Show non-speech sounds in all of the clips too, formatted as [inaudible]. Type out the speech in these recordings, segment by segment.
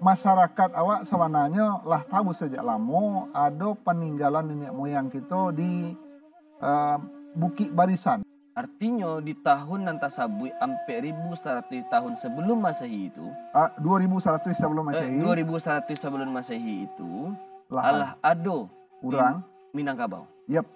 masyarakat awak sebenarnya lah tahu sejak lama ada peninggalan nenek moyang kita di uh, Bukit Barisan. Artinya di tahun Nantasabui sampai 1100 tahun sebelum Masehi itu, uh, 2100 sebelum Masehi. Eh, 2100 sebelum Masehi itu, Lahan. Allah ado Urang. Minangkabau. Yep.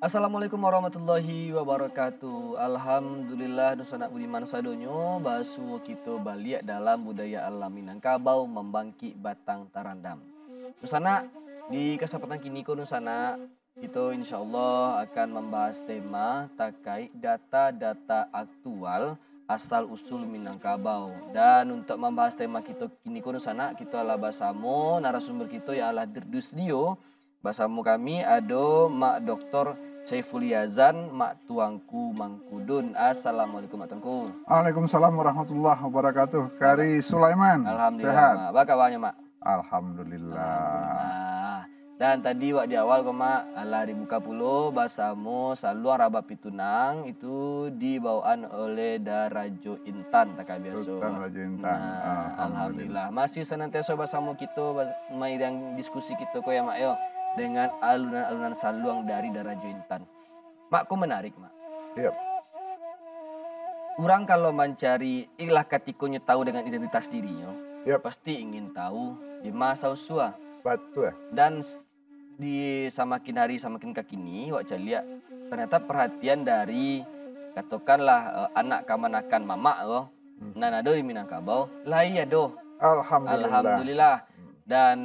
Assalamualaikum warahmatullahi wabarakatuh. Alhamdulillah dosa nak budiman sadonyo basu kita balik dalam budaya alam Minangkabau membangkit batang tarandam. Nusana di kesempatan kini ko Nusana kita insya Allah akan membahas tema terkait data-data aktual asal usul Minangkabau. Dan untuk membahas tema kita kini ko Nusana kita adalah bersama narasumber kita yang adalah Dirdus Dio. Bersama kami ada Mak Doktor Saiful Yazan, Mak Tuangku Mangkudun. Assalamualaikum Mak Tuangku. Waalaikumsalam warahmatullahi wabarakatuh. Kari Sulaiman. Alhamdulillah. Sehat. Mak. Apa kabarnya Mak? Alhamdulillah. Alhamdulillah. Dan tadi wak di awal kok Mak, ala dibuka puluh bahasamu saluang rabak pitunang itu dibawaan oleh Darajo Intan tak biasa. Raja Intan. Nah, Alhamdulillah. Masih senantiasa bersama kita mai yang diskusi kita kok ya Mak yo dengan alunan-alunan saluang dari Darajo Intan. Mak, kok menarik, Mak? Yep. Orang kalau mencari ilah katikonya tahu dengan identitas dirinya, Yep. pasti ingin tahu di masa usua. Betul. Dan di semakin hari semakin kekini, wak lihat ternyata perhatian dari katakanlah uh, anak kamanakan mama loh. Hmm. Nana do di Minangkabau, lah iya do. Alhamdulillah. Alhamdulillah. Dan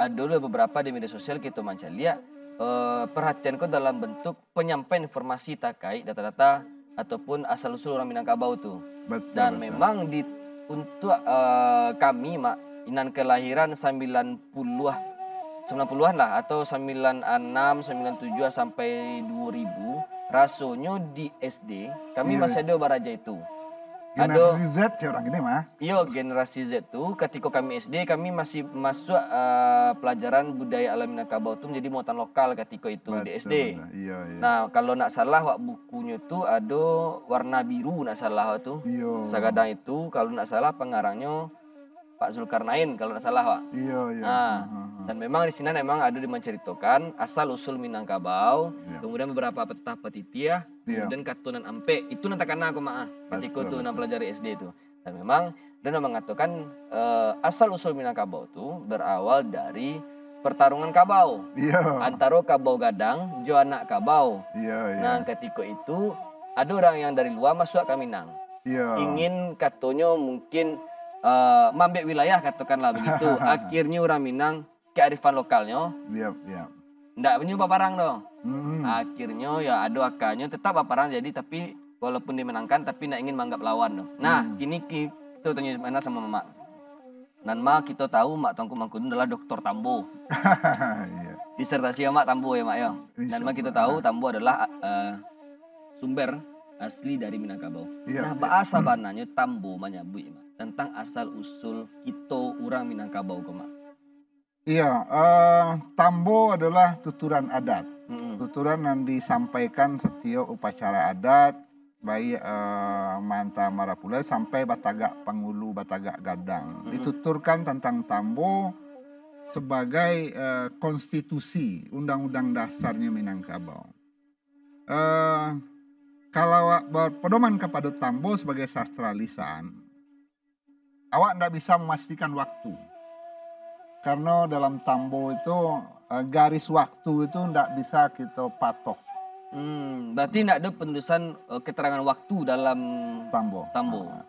ada dulu beberapa di media sosial kita mencari lihat uh, perhatianku dalam bentuk penyampaian informasi terkait data-data ataupun asal usul orang Minangkabau tuh. Betul, Dan betul. memang di untuk uh, kami mak inan kelahiran 90-ah 90-an lah atau 96, 97 sampai 2000 rasanya di SD kami Iya. masih ada baraja itu. Generasi Z ya orang ini mah. Yo generasi Z tuh ketika kami SD kami masih masuk uh, pelajaran budaya alam Minangkabau tuh menjadi muatan lokal ketika itu di Betul, SD. betul. Iya, iya. Nah kalau nak salah wak bukunya tuh ada warna biru nak salah tuh. iya. Sagadang itu kalau nak salah pengarangnya Pak Zulkarnain kalau nak salah Pak. Iya, iya. Nah, dan memang di sini memang ada menceritakan asal usul Minangkabau, Iya. kemudian beberapa petah petitia, Iya. kemudian katunan ampe. Itu nanti karena aku maaf ketika Betul, tuh nak pelajari SD itu. Dan memang dan mengatakan eh, asal usul Minangkabau itu berawal dari pertarungan kabau Iya. antara kabau gadang, jo anak kabau. Iya, iya. Nah, ketika itu ada orang yang dari luar masuk ke Minang Iya. ingin katanya mungkin eh mambek wilayah katakanlah begitu. [laughs] Akhirnya orang Minang kearifan lokalnya Iya, iya. ndak punya paparang dong. Mm-mm. Akhirnya ya ada akanya tetap paparan jadi tapi walaupun dimenangkan tapi nak ingin menganggap lawan dong. Nah, Hmm. kini kita tanya mana sama mak. Dan mak kita tahu mak Tangku Mangkudun adalah dokter Tambo. [laughs] Iya. Disertasi mak Tambo ya mak ya. Dan mak kita tahu Tambo adalah eh, sumber asli dari Minangkabau. Iya. Nah, bahasa bananya Tambo menyebut mak tentang asal usul kita orang Minangkabau kok mak. Iya, eh, tambo adalah tuturan adat. Mm-mm. Tuturan yang disampaikan setiap upacara adat, baik eh, manta marapulai sampai batagak pangulu, batagak gadang. Mm-mm. Dituturkan tentang tambo sebagai eh, konstitusi undang-undang dasarnya Minangkabau. Eh, kalau berpedoman kepada tambo sebagai sastra lisan, awak tidak bisa memastikan waktu. Karena dalam tambo itu eh, garis waktu itu tidak bisa kita patok Hmm, berarti tidak ada penulisan eh, keterangan waktu dalam tambo. Tambo. Nah,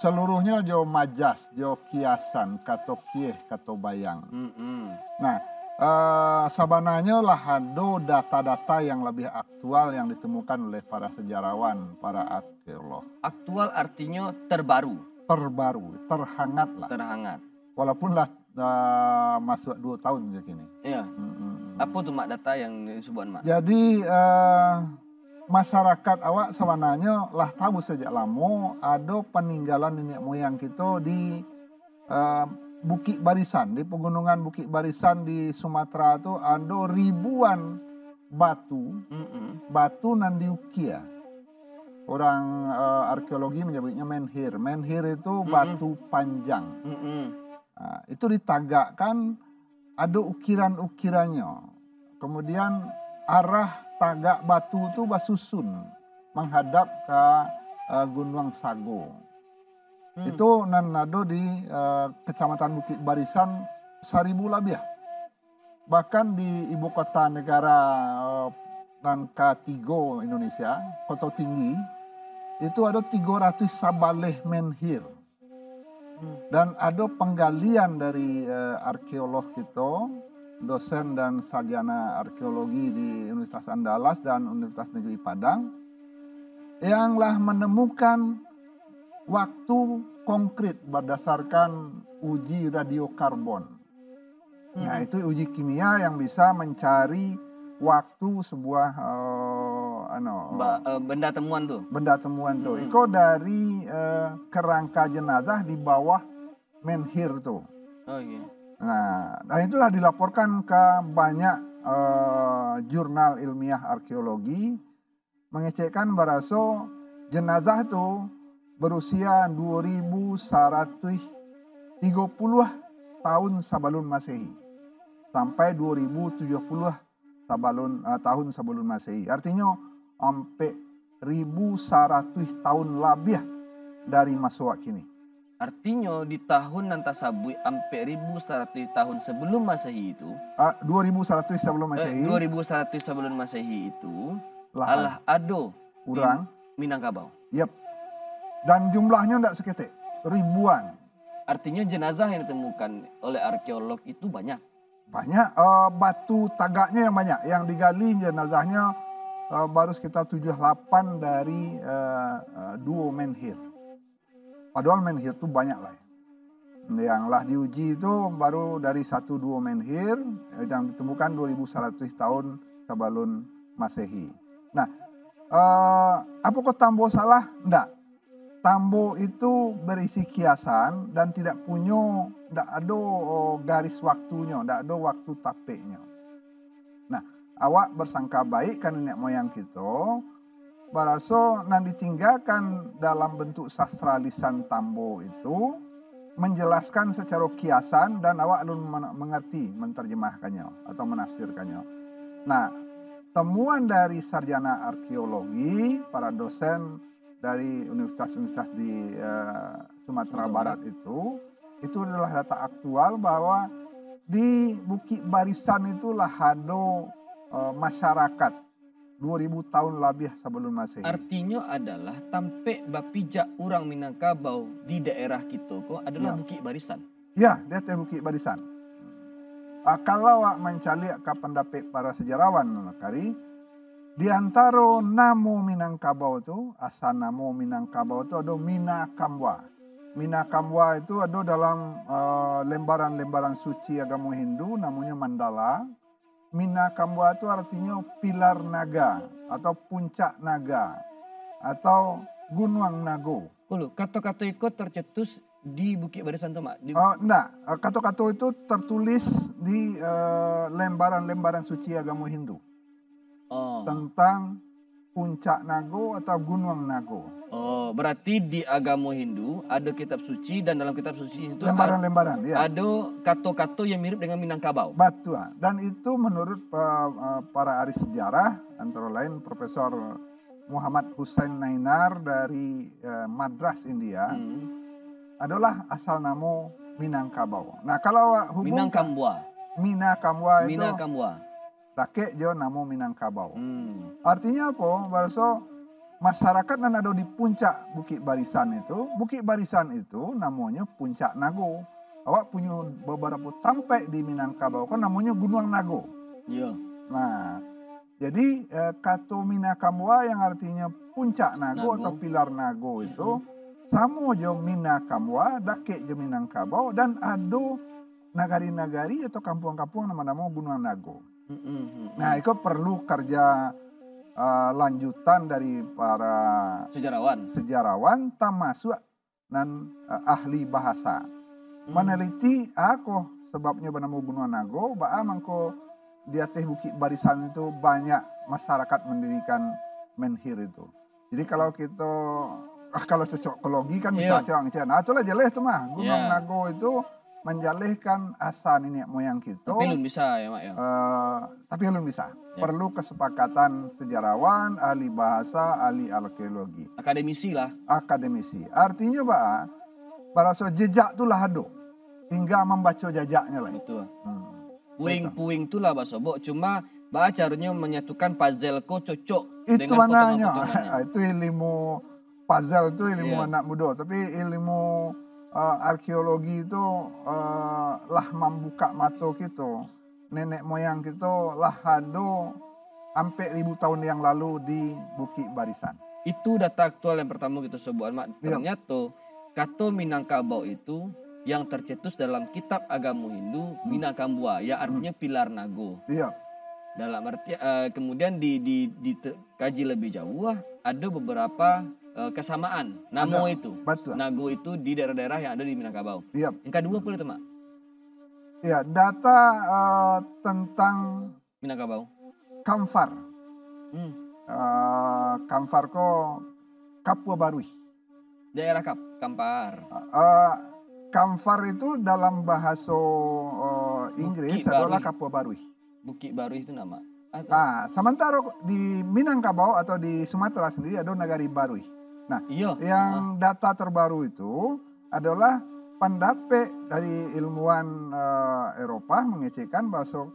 Seluruhnya jo majas, jo kiasan, kato kieh, kato bayang. Mm-mm. Nah, eh, sabananya lah ada data-data yang lebih aktual yang ditemukan oleh para sejarawan, para arkeolog. Aktual artinya terbaru, Terbaru, terhangat lah. terhangat. Walaupun lah eh, masuk dua tahun je kini. Iya. Mm-mm. Apa tuh mak data yang disebut mak? Jadi eh, masyarakat awak sebenarnya lah tahu sejak lama ada peninggalan nenek moyang kita di eh, Bukit Barisan, di pegunungan Bukit Barisan di Sumatera itu ada ribuan batu, Mm-mm. batu nandiukia. Orang eh, arkeologi menyebutnya menhir. Menhir itu Mm-mm. batu panjang. Mm-mm. Nah, itu ditagakkan ada ukiran-ukirannya. Kemudian arah tagak batu itu basusun menghadap ke eh, Gunung Sago. Hmm. Itu nan ada di eh, Kecamatan Bukit Barisan seribu lebih. Bahkan di ibu kota negara dan ketiga Indonesia, kota tinggi, itu ada 300 sabaleh menhir. Hmm. Dan ada penggalian dari eh, arkeolog kita, dosen dan sarjana arkeologi di Universitas Andalas dan Universitas Negeri Padang, yanglah menemukan waktu konkret berdasarkan uji radiokarbon. Nah, itu uji kimia yang bisa mencari waktu sebuah eh, ano, Ba- eh, benda temuan tuh. benda temuan tuh. Mm-mm. Iko dari eh, kerangka jenazah di bawah menhir tuh. Oh iya. Nah, dan itulah dilaporkan ke banyak eh, jurnal ilmiah arkeologi mengecekkan baraso jenazah itu berusia 2130 tahun sebelum Masehi sampai 2070 sebelum eh, tahun sebelum Masehi. Artinya sampai 1100 tahun lebih dari masuk kini. Artinya di tahun nanti sabui sampai 1100 tahun sebelum Masehi itu, Ah, 2100 sebelum eh, Masehi 2100 sebelum Masehi itu lah alah ado kurang. Minangkabau. Yep. Dan jumlahnya tidak seketik, ribuan. Artinya jenazah yang ditemukan oleh arkeolog itu banyak. Banyak eh, batu tagaknya yang banyak. Yang digali jenazahnya eh, baru sekitar 7-8 dari eh, eh, duo menhir. Padahal menhir itu banyak lah. ya. Yang lah diuji itu baru dari satu duo menhir yang ditemukan 2100 tahun sebelum masehi. Nah, eh, apakah Tambo salah? Enggak. Tambo itu berisi kiasan dan tidak punya, tidak ada oh, garis waktunya, tidak ada waktu tapeknya. Nah, awak bersangka baik kan nenek moyang kita, baraso nan ditinggalkan dalam bentuk sastra lisan Tambo itu menjelaskan secara kiasan dan awak belum men- mengerti menerjemahkannya atau menafsirkannya. Nah, temuan dari sarjana arkeologi, para dosen dari universitas-universitas di eh, Sumatera Barat itu, itu adalah data aktual bahwa di Bukit Barisan itulah ada eh, masyarakat 2000 tahun lebih sebelum Masehi. Artinya adalah tampe bapijak orang Minangkabau di daerah kita kok adalah Ya. Bukit Barisan. Ya, dia teh Bukit Barisan. Ah, kalau mencari ke pendapat para sejarawan kari, di antara namo Minangkabau itu, asal namo Minangkabau itu ada Minakambwa. Minakambwa itu ada dalam ah, lembaran-lembaran suci agama Hindu namanya mandala. Minakambwa itu artinya pilar naga atau puncak naga atau gunung nago. Kulu, kata-kata ikut tercetus di Bukit Barisan tuh, Mak. Di, Oh, enggak, Eh, kata-kata itu tertulis di eh, lembaran-lembaran suci agama Hindu oh. tentang puncak Nago atau gunung Nago. oh, berarti di agama Hindu ada kitab suci dan dalam kitab suci itu Lembaran-lembaran, ya. ada kata-kata yang mirip dengan Minangkabau. Betul. Dan itu menurut eh, eh, para ahli sejarah, antara lain Profesor Muhammad Hussein Nainar dari eh, Madras, India, Hmm. adalah asal nama Minangkabau. Nah, kalau hubungkan Minangkambua. Minangkabau itu, Minangkambua. Rakek jo nama Minangkabau. Hmm. Artinya apa? Barso masyarakat yang ada di puncak Bukit Barisan itu, Bukit Barisan itu namanya Puncak Nago. Awak punya beberapa tampai di Minangkabau kan namanya Gunung Nago. Iya. Nah, jadi eh, kata Minakambua yang artinya puncak Nago, Nago. atau pilar Nago itu sama jo Minakambua, dake jo Minangkabau dan ada nagari-nagari atau kampung-kampung nama-nama Gunung Nago. Hmm, hmm. Nah, itu perlu kerja uh, lanjutan dari para sejarawan. sejarawan termasuk dan uh, ahli bahasa. Hmm. Meneliti aku sebabnya bernama Gunung Nago, baa mangko di atas bukit barisan itu banyak masyarakat mendirikan menhir itu. Jadi kalau kita ah, kalau cocokologi kan bisa Iya. cakap macam nah itulah jelas itu mah Gunung Iya. Nago itu menjalihkan asal nenek moyang kita. Tapi belum bisa ya, Mak ya. Eh, tapi belum bisa. Ya. Perlu kesepakatan sejarawan, ahli bahasa, ahli arkeologi, Akademisi lah. akademisi. Artinya pak, pada so jejak tu lah ada. Hingga membaca jejaknya lah. Itu. Hmm. Puing-puing tu lah Pak Sobok. Cuma Bah caranya menyatukan puzzle ko cocok Itu dengan mananya. potongan-potongannya. itu ilmu puzzle itu ilmu Iya. anak muda. Tapi ilmu eh, arkeologi itu eh, lah membuka mata kita. Nenek moyang kita lah ada sampai ribu tahun yang lalu di Bukit Barisan. Itu data aktual yang pertama kita sebut mak. Iya. Ternyata kata Minangkabau itu yang tercetus dalam kitab agama Hindu Hmm. Minangkambua yang artinya pilar nago. Iya. Dalam arti eh, kemudian di, di, dikaji lebih jauh ah, ada beberapa eh, kesamaan namo Ada. itu. Betul. Nago itu di daerah-daerah yang ada di Minangkabau. Iya. Yang kedua boleh tuh mak Ya, data eh, tentang Minangkabau. Kamfar. Hmm. Eh, Kamfar ko Kapua Barui. Daerah Kap Kampar. Eh, Kamfar itu dalam bahasa eh, Inggris Bukit adalah Barui. Kapua Barui. Bukit Baru itu nama. Atau, Nah, sementara di Minangkabau atau di Sumatera sendiri ada Nagari Barui. Iya. Yang data terbaru itu adalah pendapat dari ilmuwan eh, Eropa mengecekkan bahwa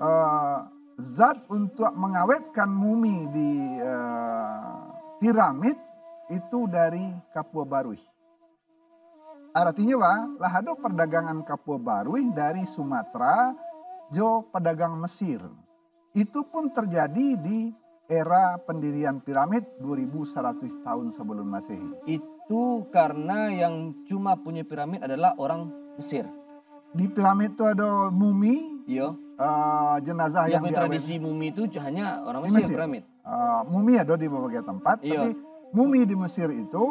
eh, zat untuk mengawetkan mumi di eh, piramid itu dari Kapua Barui. Artinya Pak, lah ada perdagangan Kapua Barui dari Sumatera, jo pedagang Mesir. Itu pun terjadi di era pendirian piramid 2100 tahun sebelum Masehi. Itu karena yang cuma punya piramid adalah orang Mesir. Di piramid itu ada mumi, Iya. eh, jenazah yang Yang tradisi mumi itu hanya orang Di Mesir, Mesir. piramid. Eh, mumi ada di berbagai tempat, Iya. tapi mumi di Mesir itu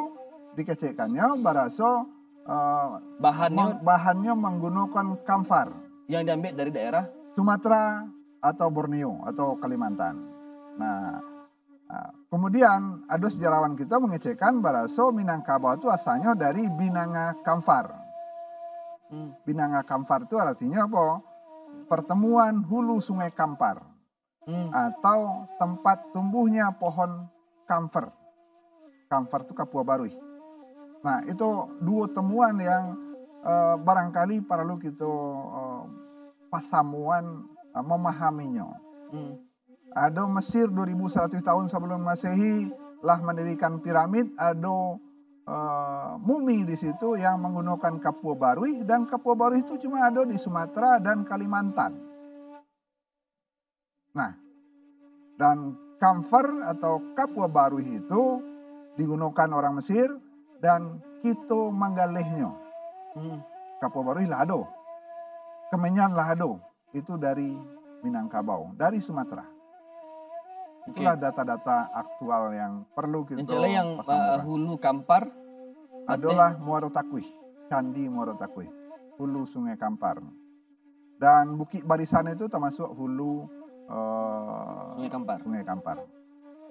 dikecekkannya baraso eh, Bahannya meng- bahannya menggunakan kamfar. yang diambil dari daerah Sumatera atau Borneo atau Kalimantan. Nah, nah, kemudian ada sejarawan kita mengecekkan baraso Minangkabau itu asalnya dari Binanga Kamfar. hmm, Binanga Kamfar itu artinya apa? Pertemuan hulu sungai Kampar hmm, atau tempat tumbuhnya pohon kamfer. Kamfer itu Kapua Barui. Nah itu dua temuan yang eh, barangkali perlu kita eh, pasamuan eh, memahaminya. hmm. Ada Mesir 2100 tahun sebelum Masehi lah mendirikan piramid, ada uh, mumi di situ yang menggunakan Kapua Barui dan Kapua Barui itu cuma ada di Sumatera dan Kalimantan. Nah, dan kamfer atau Kapua Barui itu digunakan orang Mesir dan kita menggalihnya. Hmm. Kapua Barui lado. Kemenyan lado. Itu dari Minangkabau, dari Sumatera. Itulah data-data aktual yang perlu kita Mencela yang uh, hulu Kampar adalah Muaro Takwih, Candi Muaro Takwih, hulu Sungai Kampar. Dan Bukit Barisan itu termasuk hulu uh, Sungai Kampar. Sungai Kampar.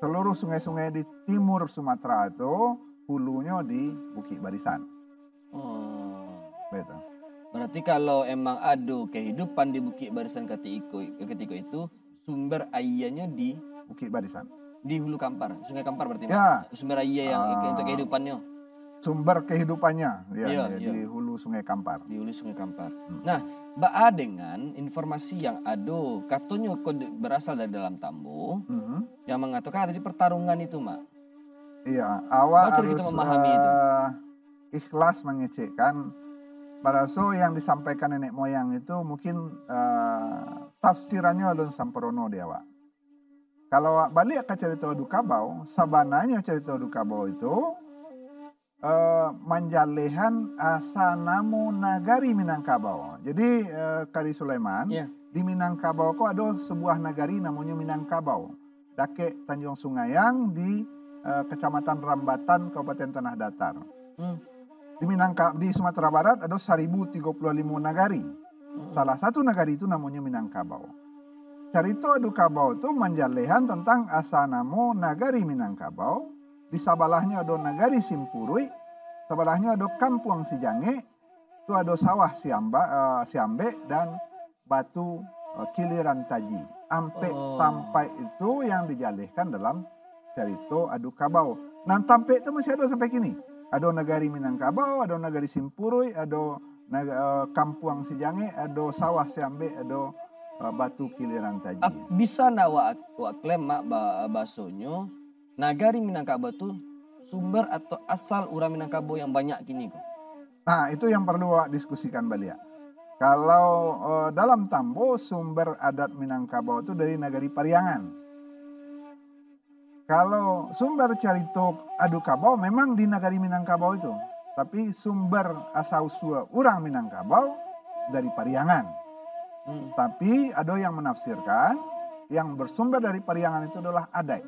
Seluruh sungai-sungai di timur Sumatera itu hulunya di Bukit Barisan. Oh. Betul. Berarti kalau emang ada kehidupan di Bukit Barisan ketika, ketika itu sumber airnya di Bukit Barisan. Di Hulu Kampar, Sungai Kampar berarti. Ya. Sumber air yang uh, untuk kehidupannya. Sumber kehidupannya ya, iya, ya iya. di Hulu Sungai Kampar. Di Hulu Sungai Kampar. Hmm. Nah, Ba dengan informasi yang ada, katanya berasal dari dalam tambo, hmm. yang mengatakan ada di pertarungan itu, Mak. Iya, awal harus memahami uh, itu. Eh, ikhlas mengecekkan Baraso yang disampaikan nenek moyang itu mungkin uh, tafsirannya oleh Samprono dia, Pak. Kalau balik ke cerita Dukabau, sabananya cerita Dukabau itu uh, menjalehan asanamu nagari Minangkabau. Jadi uh, Kari Sulaiman yeah. di Minangkabau kok ada sebuah nagari namanya Minangkabau. Dake Tanjung Sungayang di uh, Kecamatan Rambatan Kabupaten Tanah Datar. Hmm. Di Minangka di Sumatera Barat ada 1035 nagari. Hmm. Salah satu nagari itu namanya Minangkabau. Carito Dukabau itu menjalehan tentang asanamo nagari Minangkabau. Di sabelahnya ada nagari Simpurui. Sabelahnya ada kampung Sijange. Itu ada sawah Siamba, uh, Siambe dan batu uh, Kiliran Taji. Ampe oh. tampai itu yang dijalihkan dalam Carito Adukabau. Nah tampe itu masih ada sampai kini. Ada nagari Minangkabau, ada nagari Simpurui, ada uh, kampung Sijange, ada sawah Siambe, ada uh, batu kiliran taji. bisa nak wa, ba, basonyo nagari Minangkabau tu sumber atau asal orang Minangkabau yang banyak kini kok. Nah itu yang perlu wa diskusikan balia. Kalau uh, dalam Tambo sumber adat Minangkabau itu dari nagari Pariangan. Kalau sumber carito Adukabau memang di nagari Minangkabau itu. Tapi sumber asal usul orang Minangkabau dari Pariangan. Hmm. Tapi ada yang menafsirkan yang bersumber dari Pariangan itu adalah Adai.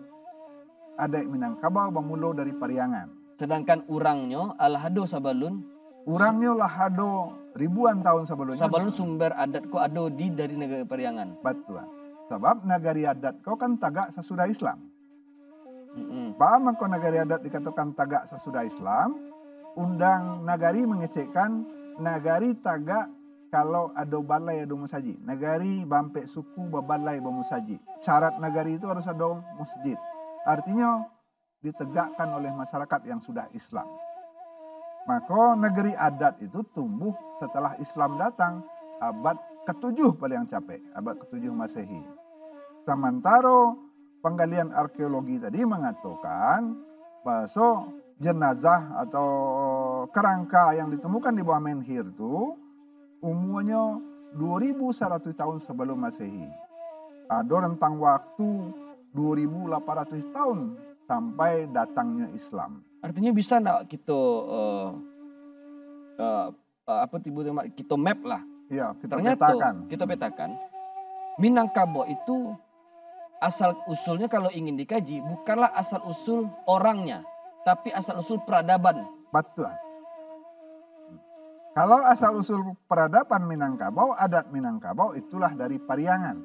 Adai Minangkabau bermula dari Pariangan. Sedangkan urangnya Alhado Sabalun. Urangnya Alhado ribuan tahun sebelumnya. Sabalun sumber adat kok ada di dari negara Pariangan. Betul. Sebab negari adat kau kan tagak sesudah Islam. Mm-hmm. Paham kau negari adat dikatakan tagak sesudah Islam. Undang nagari mengecekkan nagari tagak kalau ada balai ada musaji. Negari bampe suku babalai bamusaji. Syarat negari itu harus ada masjid. Artinya ditegakkan oleh masyarakat yang sudah Islam. Maka negeri adat itu tumbuh setelah Islam datang abad ketujuh paling capek, abad ketujuh Masehi. Sementara penggalian arkeologi tadi mengatakan bahwa jenazah atau kerangka yang ditemukan di bawah menhir itu umurnya 2100 tahun sebelum Masehi. Ada rentang waktu 2800 tahun sampai datangnya Islam. Artinya bisa enggak kita uh, uh, apa tiba kita map lah. Iya, kita Ternyata, petakan. Kita petakan. Minangkabau itu asal usulnya kalau ingin dikaji bukanlah asal usul orangnya, tapi asal usul peradaban. Betul. Kalau asal usul peradaban Minangkabau, adat Minangkabau itulah dari Pariangan.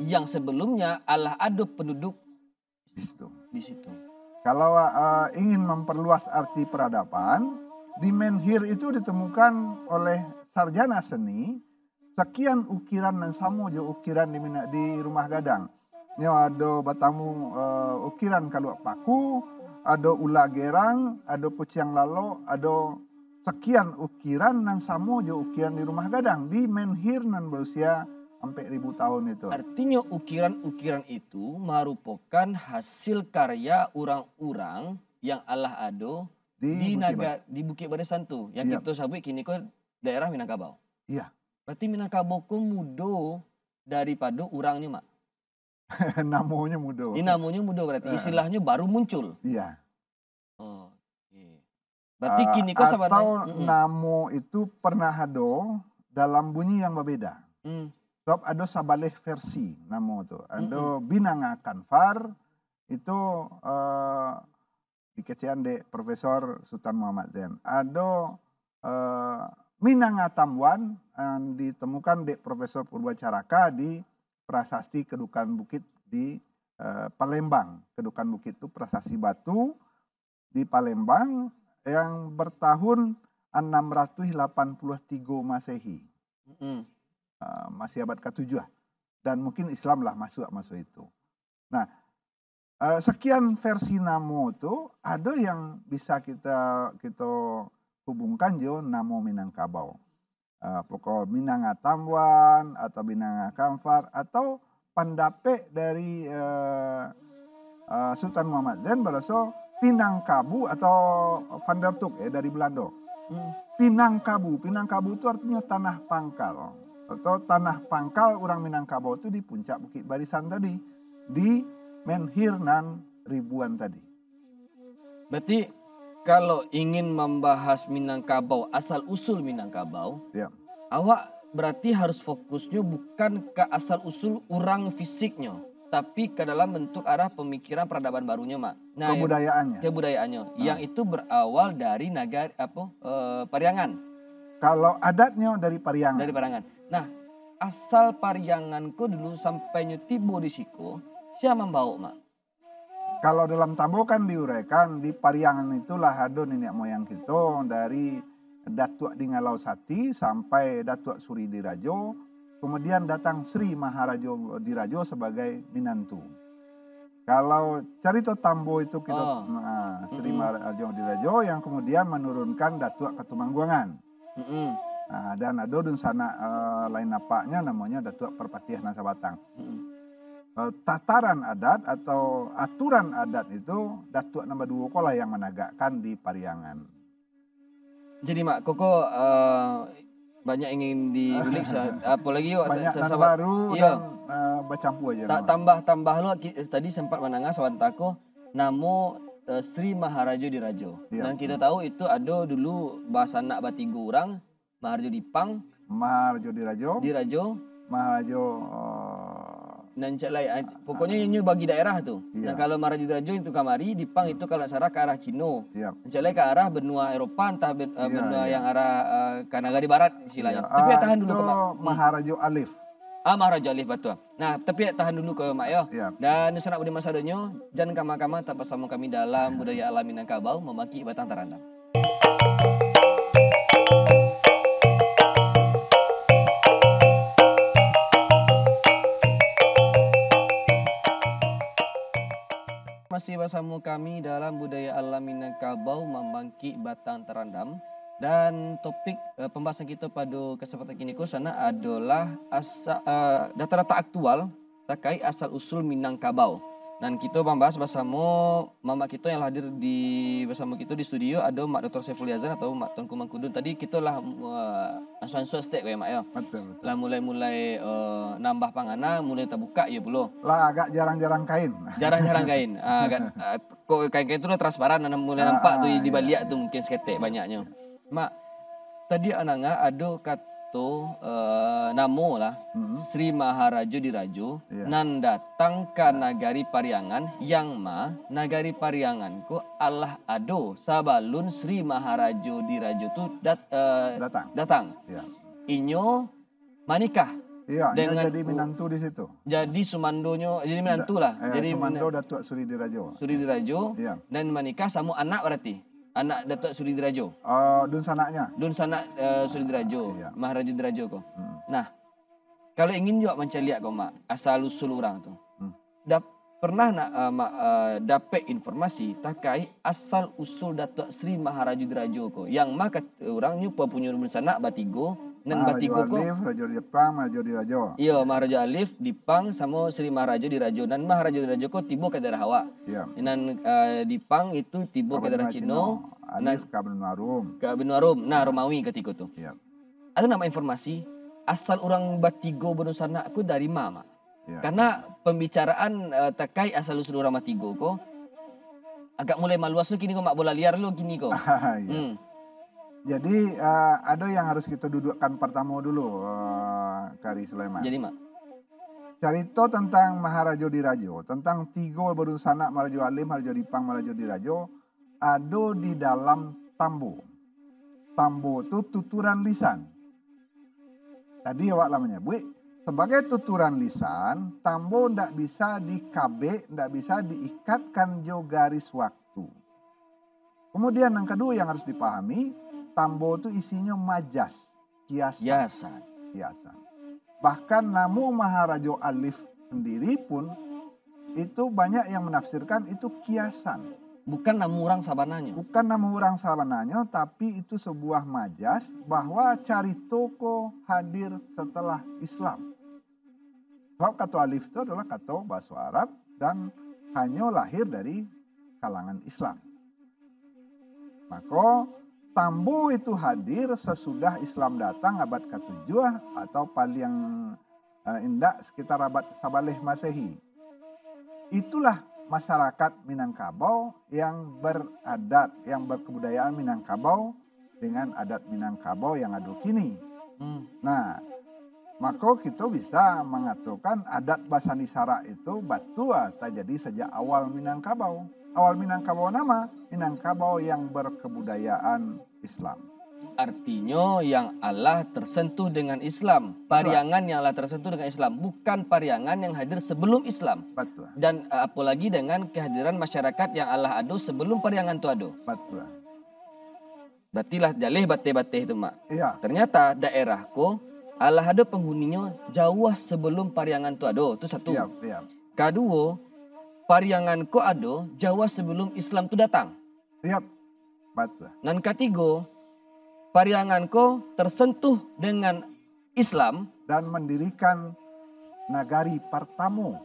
Yang sebelumnya Allah aduk penduduk di situ. Di situ. Kalau uh, ingin memperluas arti peradaban, di Menhir itu ditemukan oleh sarjana seni sekian ukiran dan samo jo ukiran di, di rumah gadang. Ini ada batamu uh, ukiran kalau paku, ada ula gerang, ada puciang lalo, ada sekian ukiran nan samo jo ukiran di rumah gadang di menhir nan berusia sampai ribu tahun itu. Artinya ukiran-ukiran itu merupakan hasil karya orang-orang yang Allah ado Di, di, Bukit naga di Bukit Barisan tuh yang Iya. kita sebut kini kok daerah Minangkabau. Iya. Berarti Minangkabau ku mudo daripada orangnya mak. [laughs] Namanya mudo. Ini namanya mudo berarti Eh. istilahnya baru muncul. Iya. Oh. Berarti Ah, kini kok sama atau namo itu pernah ada dalam bunyi yang berbeda. Hmm. Sebab ada sabaleh versi namo itu. Ada binanga kanfar itu eh, dikecian dek Profesor Sultan Muhammad Zain. Ada eh, Minanga Tamwan yang ditemukan dek Profesor Purwacaraka di Prasasti Kedukan Bukit di eh, Palembang. Kedukan Bukit itu prasasti batu di Palembang yang bertahun 683 Masehi. Hmm. Uh, masih abad ke-7 lah. dan mungkin Islam lah masuk masuk itu. Nah, uh, sekian versi namo itu ada yang bisa kita kita hubungkan jo namo Minangkabau. Uh, pokok Minanga Tamwan atau Minanga Kamfar atau pendape dari uh, uh, Sultan Muhammad Zain beraso Pinangkabu atau Van der Tuk ya dari Belanda. Hmm. Pinangkabu, Pinangkabu itu artinya tanah pangkal atau tanah pangkal orang Minangkabau itu di puncak Bukit Barisan tadi di Menhirnan ribuan tadi. Berarti kalau ingin membahas Minangkabau, asal usul Minangkabau, Ya. awak berarti harus fokusnya bukan ke asal usul orang fisiknya, tapi ke dalam bentuk arah pemikiran peradaban barunya, Mak. Nah, Kebudayaannya. kebudayaannya yang itu berawal dari nagar apa eh, Pariangan, Kalau adatnya dari Pariangan. dari Pariangan. Nah, asal Parianganku dulu sampai tiba di siku, siapa membawa, Mak? Kalau dalam tambo kan diuraikan di Pariangan itulah ada nenek moyang kita dari Datuk Dingalau Sati sampai Datuk Suri Dirajo. Kemudian datang Sri Maharajo Dirajo sebagai Minantu. Kalau cerita tambo itu kita Oh. nah, Sri Mm-mm. Maharajo Dirajo yang kemudian menurunkan Datuk Ketumangguangan. Mm-mm. Nah, dan ada dun sana eh, lain napaknya namanya Datuk Perpatiah Nasabatang. Mm-mm. Eh, tataran adat atau aturan adat itu Datuk nomor dua kolah yang menegakkan di Pariangan. Jadi mak, koko eh, banyak ingin diulik, [laughs] apalagi wak, Banyak sa- sahabat- baru iya. dan eh, bercampur aja. tambah tambah lo tadi sempat menangah sawantako namo eh, Sri Maharajo Dirajo. Iya. Dan kita tahu itu ada dulu bahasa anak batigo orang Maharajo Dipang, Maharajo Dirajo, Dirajo, Maharajo eh, dan cek lain. Ah, Pokoknya ini bagi daerah tuh. Iya. Dan kalau Maharajo Dirajo itu kamari, Dipang itu kalau salah ke arah Cino. ya. Mencari ke arah benua Eropa, entah ben- eh, Iya, benua iya. yang arah eh, ke negara barat istilahnya. ya. Tapi ya Ah, tahan dulu ke. Maharajo Alif. Ah Maharaja Alif betul. Nah, tapi ya tahan dulu ke Mak yo. Ya. Dan Nusana Budi Masadonyo, jangan kama-kama tak bersama kami dalam budaya alam Minangkabau memaki batang tarandam. Masih bersama kami dalam budaya alam Minangkabau membangkit batang terandam dan topik eh, pembahasan kita pada kesempatan kini sana adalah asa, eh, data-data aktual terkait asal usul Minangkabau. Dan kita membahas bersama mama kita yang hadir di bersama kita di studio ada Mak Dr. Saiful Yazan atau Mak Tuanku Mangkudun. Tadi kita lah uh, asuan-asuan step ya Mak ya. Betul, betul. Lah mulai-mulai uh, nambah panganan, mulai terbuka ya belum. Lah agak jarang-jarang kain. Jarang-jarang kain. [laughs] Ah, kan, ah, kok kain-kain itu udah transparan, dan mulai Ah, nampak tuh ah, di iya, baliak iya. tuh mungkin seketek banyaknya. Mak, tadi ananga ada kata uh, namo lah Hmm. Sri Maharajo Dirajo Iya. nan datang ke nagari Pariangan yang ma nagari Pariangan ko Allah ado sabalun Sri Maharajo Dirajo tu dat, eh, Datang. datang. Ya. Inyo manikah Iya, Dengan jadi Minantu di situ. jadi sumandonyo jadi menantu lah. Eh, jadi Sumando Datuk Suri Dirajo. Suri Dirajo Iya. dan menikah sama anak berarti. Anak Datuk Suri Dirajo. Oh, dun sanaknya. Dun sanak uh, Suri Dirajo, Iya. Maharaja Dirajo ko. Hmm. Nah, kalau ingin juga mencari lihat kau mak asal usul orang tu. Hmm. Dap, pernah nak uh, mak, uh, dapat informasi terkait asal usul Datuk Sri Maharaja Dirajo ko. Yang mak orang ni punya rencana batigo dan Maharaja batigo ko Alif, Raja Jepang, Maharaja Dirajo. Iya, Maharaja Alif Dipang sama Sri Maharaja Dirajo dan Maharaja Dirajo ko tibo ke daerah Hawa. Ya. Dan eh, Dipang itu tibo ke daerah Cino, Alif Kabin Marum. ke Benuarum. Nah, Romawi ketika itu. Ya. Ada nama informasi asal orang Batigo Bonusana aku dari mama. Ya. Karena pembicaraan eh, terkait asal usul orang Batigo ko agak mulai maluas lu kini kok mak bola liar lu kini kok. [laughs] ya. Hmm. Jadi eh, ada yang harus kita dudukkan pertama dulu, eh, Kari Sulaiman. Jadi mak. Carito tentang Maharaja Dirajo, tentang tiga berusaha Maharaja Alim, Maharaja Dipang, Maharaja Dirajo, ada di dalam tambo. Tambo itu tuturan lisan. Tadi awak lamanya, Bu. Sebagai tuturan lisan, tambo ndak bisa dikabe, ndak bisa diikatkan jo garis waktu. Kemudian yang kedua yang harus dipahami, tambo itu isinya majas, kiasan Yasan. kiasan. Bahkan namu Maharaja Alif sendiri pun itu banyak yang menafsirkan itu kiasan. Bukan namu orang sabananya. Bukan nama orang sabananya tapi itu sebuah majas bahwa Caritoko hadir setelah Islam. Sebab kata Alif itu adalah kata bahasa Arab dan hanya lahir dari kalangan Islam. Maka Tambu itu hadir sesudah Islam datang abad ke-7 atau paling uh, indah sekitar abad Sabaleh Masehi. Itulah masyarakat Minangkabau yang beradat, yang berkebudayaan Minangkabau dengan adat Minangkabau yang ada kini. Hmm. Nah, maka kita bisa mengatakan adat Basani Sara itu batua terjadi sejak awal Minangkabau. Awal Minangkabau nama Minangkabau yang berkebudayaan Islam. Artinya yang Allah tersentuh dengan Islam. Pariangan yang Allah tersentuh dengan Islam. Bukan pariangan yang hadir sebelum Islam. Betul, Dan uh, apalagi dengan kehadiran masyarakat yang Allah adu sebelum pariangan itu adu. betul. Berarti lah jalih bateh-bateh itu mak. Iya, Ternyata daerahku Allah ada penghuninya jauh sebelum pariangan itu adu. Itu satu. iya, iya. Kedua, parianganku adu jauh sebelum Islam itu datang. Iya, betul. Dan ketiga, parianganku tersentuh dengan Islam Dan mendirikan nagari Partamu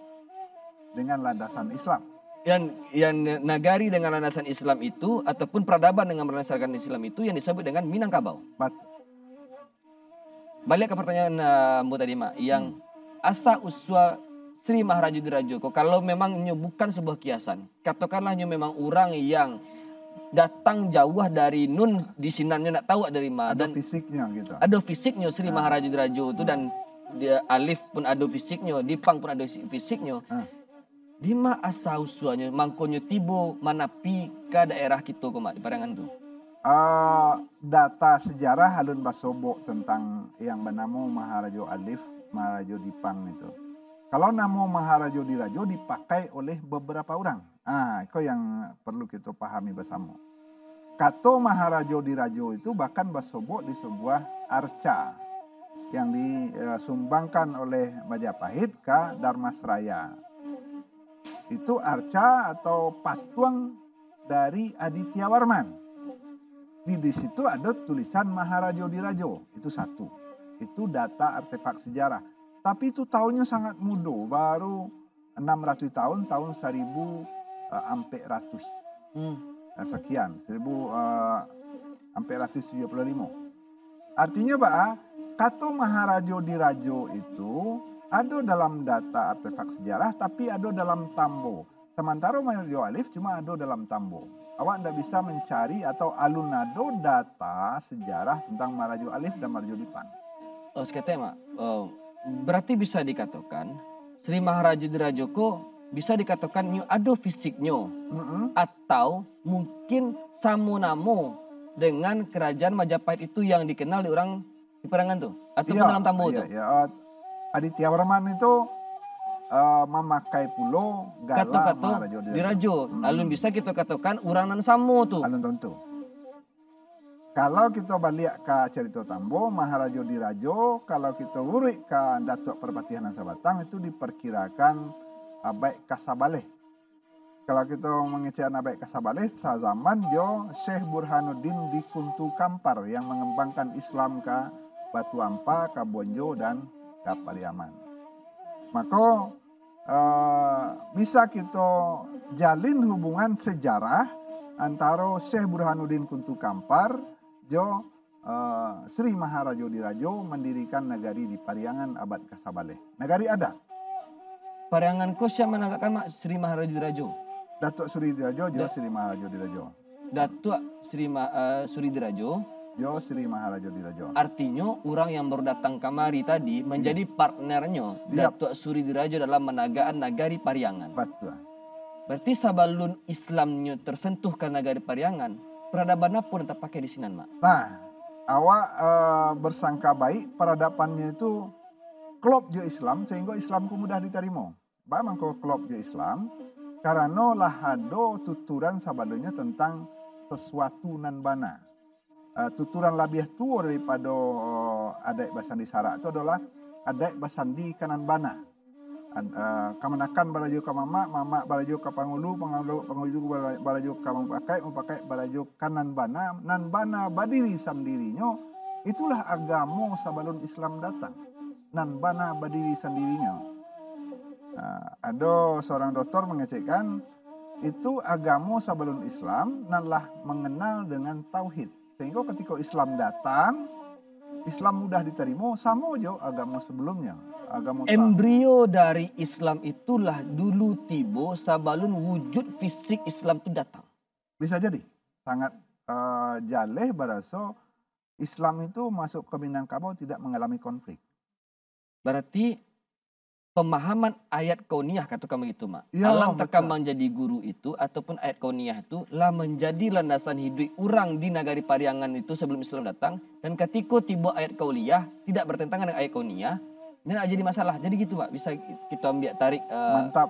dengan landasan Islam. yang yang nagari dengan landasan Islam itu ataupun peradaban dengan berdasarkan Islam itu yang disebut dengan Minangkabau. Betul. Balik ke pertanyaan uh, Mbak tadi Mak, yang asa uswa Sri Maharaja Dirajoko kalau memang nyo bukan sebuah kiasan, katakanlah nyo memang orang yang datang jauh dari Nun di sinannya nak tahu dari mana Ada dan fisiknya gitu. ada fisiknya Sri Maharaja Dirajo itu dan dia Alif pun ada fisiknya, Dipang pun ada fisiknya. Ah. Di ma asa uswanya mangkonyo tibo manapi ke daerah kita kok Mak, di Parangan tuh. Eh, data sejarah Halun Basobo tentang yang bernama Maharaja Alif, Maharaja Dipang itu. Kalau nama Maharaja Dirajo dipakai oleh beberapa orang. Ah, itu yang perlu kita pahami bersama. Kata Maharaja Dirajo itu bahkan Basobo di sebuah arca yang disumbangkan oleh Majapahit ke Darmasraya. Itu arca atau patuang dari Aditya Warman di, di situ ada tulisan Maharaja Dirajo itu satu itu data artefak sejarah tapi itu tahunnya sangat muda baru 600 tahun tahun 1000 uh, ampe ratus Hmm. uh, sekian 1000 uh, ampe ratus 75 artinya pak kata Maharaja Dirajo itu ada dalam data artefak sejarah tapi ada dalam tambo sementara Maharaja Alif cuma ada dalam tambo awak tidak bisa mencari atau alunado data sejarah tentang Marajo Alif dan Marajo Dipang. Oh, sekatnya Mak. Oh, berarti bisa dikatakan Sri Maharaja Dirajoko bisa dikatakan nyo ada fisiknya Mm-mm. atau mungkin samunamo dengan kerajaan Majapahit itu yang dikenal di orang di Perangan tuh ataupun dalam Tambo iya, tuh. Uh, Aditya Warman itu uh, memakai pulau gala Kata-kata Maharaja dirajo. Lalu bisa kita katakan uranan samo tuh. Alun tentu. Kalau kita balik ke cerita Tambo, Maharaja Dirajo, kalau kita urut ke Datuk Perpatihan Sabatang itu diperkirakan abad Kasabaleh. Kalau kita mengecek abad Kasabaleh, zaman jo Syekh Burhanuddin di Kuntu Kampar yang mengembangkan Islam ke Batu Ampa, Kabonjo dan Kapariaman. Maka uh, bisa kita jalin hubungan sejarah antara Syekh Burhanuddin Kuntu Kampar jo uh, Sri Maharajo Dirajo mendirikan negari di Pariangan abad ke-11. Negari adat. Pariangan ko siya managakan mak Sri Maharajo Dirajo. Datuk Sri Dirajo jo Sri Maharajo Dirajo. Datuk Sri Ma, uh, Suri Dirajo Jo Sri Maharajo Dirajo. Artinya orang yang baru datang kamari tadi menjadi partnernya Iya. Datuk Suri Dirajo dalam menagaan nagari Pariangan. Betul. Berarti sabalun Islamnya tersentuh ke nagari Pariangan, peradaban apa yang terpakai di sini, Mak? Nah, awak uh, bersangka baik peradabannya itu klop je Islam sehingga Islamku mudah diterima. Bagaimana kau klop je Islam? Karena lah ada tuturan sabadonya tentang sesuatu nan bana. Uh, tuturan lebih tua daripada uh, adat basandi sarak itu adalah adat basandi kanan bana. Uh, kamanakan barajo ka mama, mama barajo ka pangulu, pangulu pangulu barajo ka memakai, memakai barajo kanan bana, nan bana badiri sendirinya, itulah agama sabalun Islam datang. Nan bana badiri sendirinya. Nah, ada seorang dokter mengecekkan itu agama sabalun Islam nanlah mengenal dengan tauhid. Sehingga ketika Islam datang, Islam mudah diterima sama aja agama sebelumnya. Agama tauhid. Embrio dari Islam itulah dulu tibo sabalun wujud fisik Islam itu datang. Bisa jadi sangat uh, jaleh baraso Islam itu masuk ke Minangkabau tidak mengalami konflik. Berarti pemahaman ayat kauniyah kata kamu itu mak. Ya, Alam takkan menjadi guru itu ataupun ayat kauniyah itu lah menjadi landasan hidup orang di nagari Pariangan itu sebelum Islam datang dan ketika tiba ayat kauliyah tidak bertentangan dengan ayat kauniyah ini nak jadi masalah. Jadi gitu pak bisa kita ambil tarik eh, Mantap.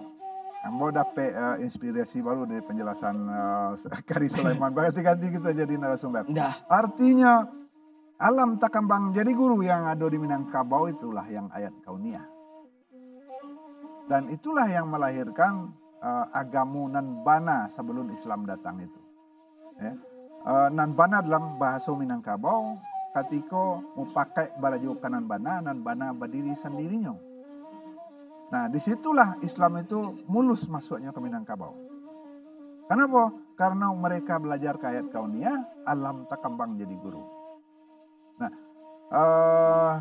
Ambo dapat uh, inspirasi baru dari penjelasan uh, [laughs] Kari Sulaiman. Ganti-ganti kita jadi narasumber. dah Artinya alam takambang jadi guru yang ada di Minangkabau itulah yang ayat kauniyah. Dan itulah yang melahirkan uh, agamu nan bana sebelum Islam datang itu. Ya. Uh, nan bana dalam bahasa Minangkabau ketika mau pakai barajo kanan bana nan bana berdiri sendirinya. Nah di situlah Islam itu mulus masuknya ke Minangkabau. Kenapa? Karena mereka belajar ke ayat kauniyah, alam takambang jadi guru. Nah, eh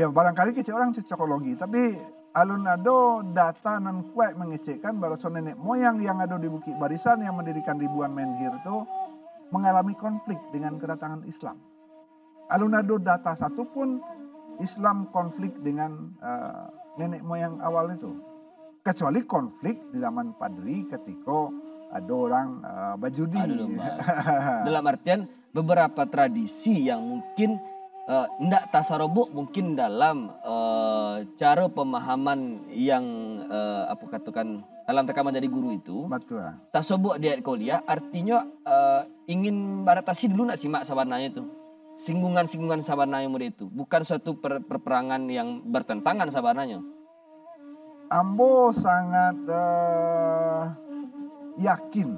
ya barangkali kita orang cocokologi, tapi alun ado data nan kuat mengecekkan bahwa nenek moyang yang ada di Bukit Barisan yang mendirikan ribuan menhir itu mengalami konflik dengan kedatangan Islam. Alun ado data satu pun Islam konflik dengan eh, nenek moyang awal itu. Kecuali konflik di zaman Padri ketika ada orang eh, bajudi. [laughs] Dalam artian beberapa tradisi yang mungkin eh, ndak tasarobuk mungkin dalam eh, cara pemahaman yang eh, apa katakan dalam tekaman jadi guru itu Betul. tasobuk di ayat kuliah artinya eh, ingin beradaptasi dulu nak simak sabarnanya itu singgungan-singgungan sabarnanya muda itu bukan suatu per- perperangan yang bertentangan sabarnanya Ambo sangat eh, yakin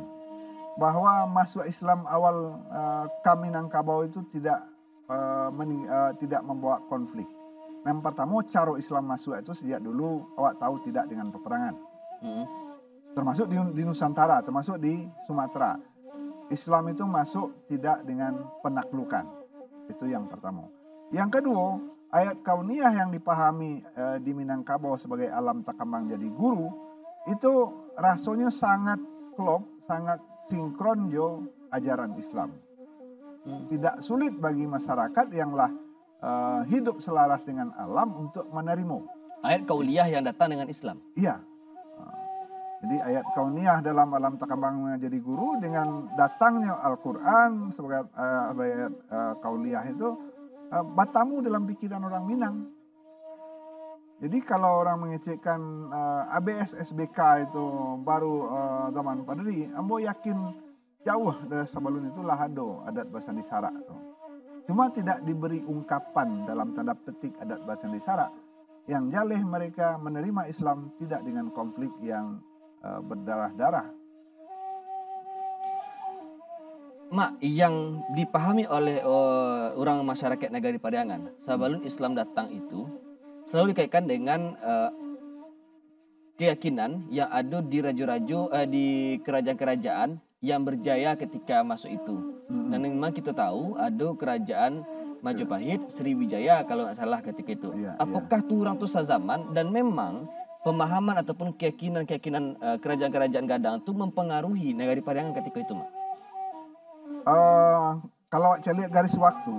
bahwa masuk Islam awal eh, kami Minangkabau itu tidak mening- eh, tidak membawa konflik. Yang pertama cara Islam masuk itu sejak dulu awak tahu tidak dengan peperangan. Mm. Termasuk di, di Nusantara, termasuk di Sumatera. Islam itu masuk tidak dengan penaklukan. Itu yang pertama. Yang kedua, ayat kauniyah yang dipahami eh, di Minangkabau sebagai alam takambang jadi guru itu rasanya sangat klop, sangat sinkron jo ajaran Islam. Hmm. Tidak sulit bagi masyarakat yang lah eh, hidup selaras dengan alam untuk menerima. ayat kauliah yang datang dengan Islam Iya. Jadi ayat kauniyah dalam alam takambang jadi guru dengan datangnya Al-Quran sebagai eh, ayat eh, kauniyah itu eh, batamu dalam pikiran orang Minang. Jadi kalau orang mengecekkan eh, ABS SBK itu baru eh, zaman Padri, ambo yakin jauh dari sebelum itu lah ada adat bahasa di Sarak tuh. Cuma tidak diberi ungkapan dalam tanda petik adat bahasa di Sarak yang jaleh mereka menerima Islam tidak dengan konflik yang berdarah-darah. Mak, yang dipahami oleh uh, orang masyarakat negari Pariangan, sebelum Islam datang itu selalu dikaitkan dengan uh, keyakinan yang ada di raja-raja uh, di kerajaan-kerajaan yang berjaya ketika masuk itu. Mm-mm. Dan memang kita tahu ada kerajaan Majapahit, Sriwijaya kalau nggak salah ketika itu. Iya, Apakah tuh orang tuh sezaman dan memang pemahaman ataupun keyakinan-keyakinan uh, kerajaan-kerajaan Gadang itu mempengaruhi negari Pariangan ketika itu, Mak? Eh, kalau lihat garis waktu,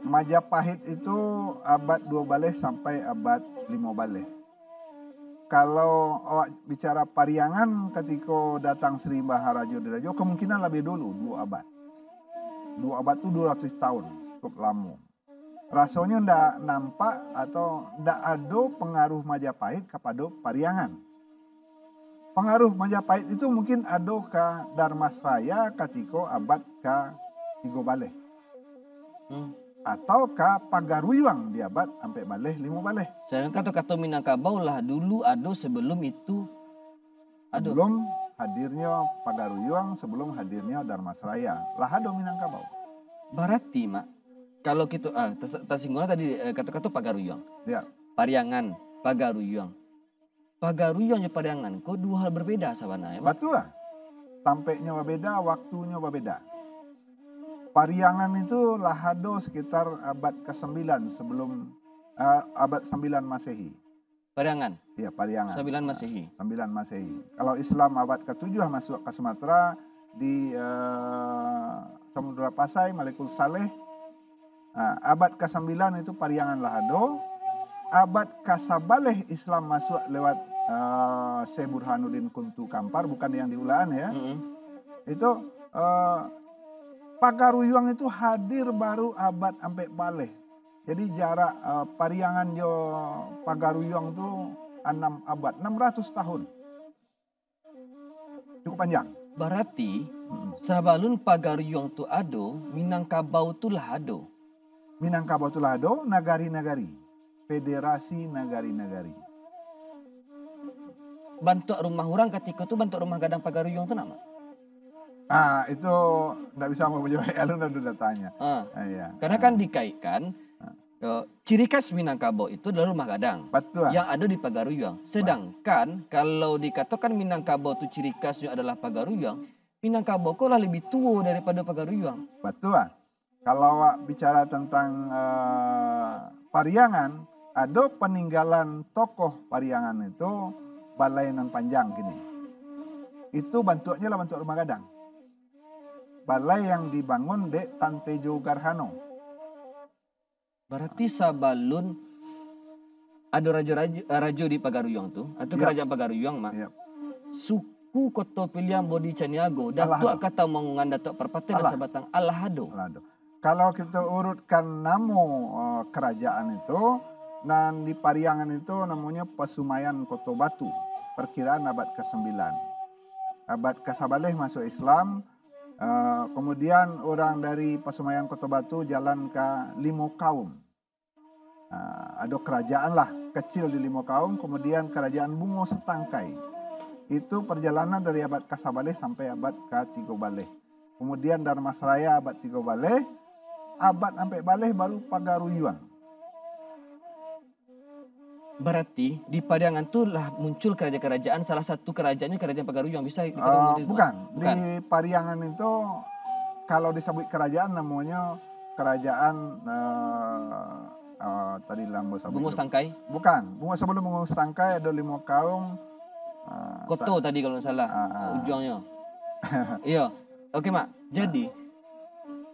Majapahit itu abad 2 baleh sampai abad 5 baleh. Kalau awak bicara Pariangan ketika datang Sri Maharaja Dirajo kemungkinan lebih dulu dua abad. Dua abad itu 200 tahun, cukup lama. Rasanya ndak nampak atau ndak ada pengaruh Majapahit kepada Pariangan. Pengaruh Majapahit itu mungkin ada ke Darmasraya ketika abad ke tiga baleh Hmm. atau ke Pagaruyuang di abad sampai baleh lima baleh. Saya kata-kata Minangkabau lah dulu ada sebelum itu ada. Sebelum hadirnya Pagaruyuang, sebelum hadirnya Darmasraya. Lah ada Minangkabau. Berarti, Mak, kalau kita ah tersinggung tadi eh, kata-kata Pagaruyang. Ya. Pariangan, Pagaruyang. Pagaruyang dan Pariangan kok dua hal berbeda sebenarnya. Mak. Betul lah. Tampeknya berbeda, waktunya berbeda. Pariangan itu lahado sekitar abad ke-9 sebelum eh, abad 9 Masehi. Pariangan, Ya, Pariangan. 9 Masehi. 9 Masehi. Kalau Islam abad ke-7 masuk ke Sumatera di eh, Samudra Pasai, Malikul Saleh. Nah, abad ke-9 itu Pariangan Lahado. Abad ke-11 Islam masuk lewat eh, Syekh Burhanuddin Kuntu Kampar, bukan yang di Ulaan ya. Mm-mm. Itu eh, Pagaruyuang itu hadir baru abad sampai Baleh. Jadi jarak eh, Pariangan jo Pagaruyuang itu 6 abad, 600 tahun. Cukup panjang. Berarti Mm. sabalun Pagaruyang tu ado, Minangkabau tu lah ado. Minangkabau itu lado nagari-nagari. Federasi nagari-nagari. Bantuk rumah orang ketika tu bantuk rumah gadang Pagaruyang tu nama. Ah, itu enggak bisa mau menjawab alun udah tanya. Ah, Ah, iya. karena kan dikaitkan eh, ciri khas Minangkabau itu adalah rumah gadang. Betul. yang ada di Pagaruyang. Sedangkan kalau dikatakan Minangkabau itu ciri khasnya adalah Pagaruyang, Minangkabau kok lah lebih tua daripada Pagaruyang. Betul. Kalau bicara tentang eh, Pariangan, ada peninggalan tokoh Pariangan itu balainan panjang gini. Itu bentuknya lah bentuk rumah gadang. Balai yang dibangun di Tantejo Garhano. Berarti Sabalun ada raja-raja raja di Pagaruyang tuh atau Ya. kerajaan Pagaruyang mak. Ya. Suku Koto Pilihan Bodi Caniago dan Alahado. tuak kata mengan datuk perpatan Alah. sebatang Alahado. Lado. Kalau kita urutkan nama eh, kerajaan itu, dan di Pariangan itu namanya Pesumayan Koto Batu, perkiraan abad ke-9. Abad ke-11 masuk Islam, eh, kemudian orang dari Pesumayan Koto Batu jalan ke Limo Kaum. Nah, ada kerajaan lah kecil di Limo Kaum, kemudian kerajaan Bungo Setangkai. Itu perjalanan dari abad ke-11 sampai abad ke-13. Kemudian Darmasraya abad 3 baleh, abad sampai baleh baru Pagaruyuang. Berarti di Pariangan tuh lah muncul kerajaan-kerajaan salah satu kerajaannya kerajaan Pagaruyang bisa kita itu, Mak? bukan. Bukan. di Pariangan itu kalau disebut kerajaan namanya kerajaan eh, eh, tadi lambo sabut Bungo itu. Tangkai, Bukan, bunga sebelum bunga tangkai ada lima kaum. eh, Koto tadi kalau salah Ah, ah. ujungnya. [laughs] iya. Oke mak. Jadi